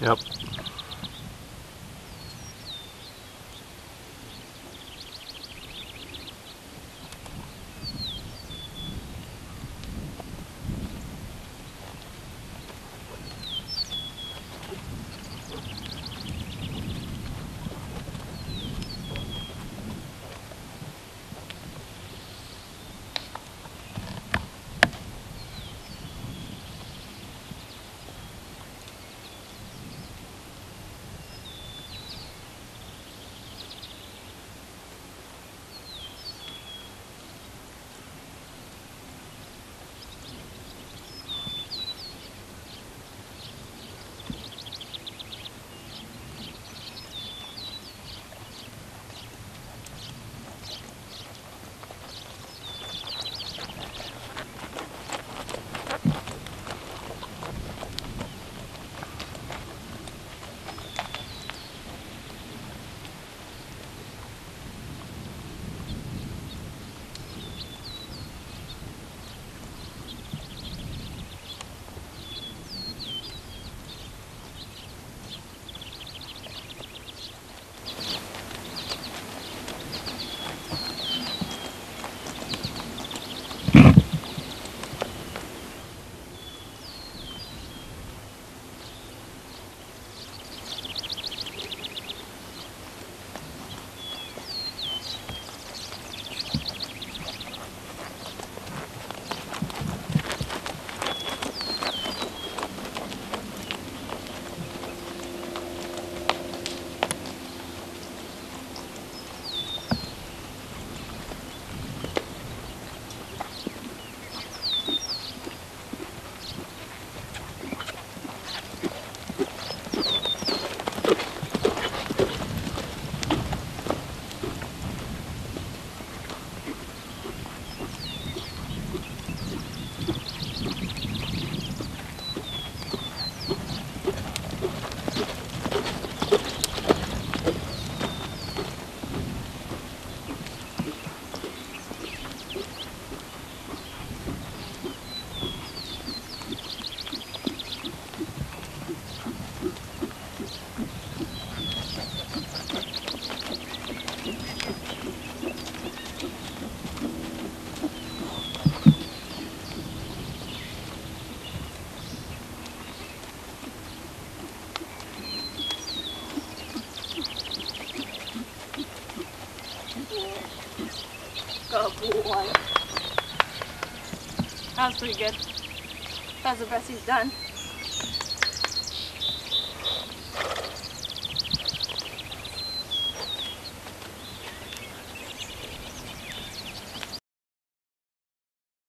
Yep. Boy. That was pretty good. That was the best he's done.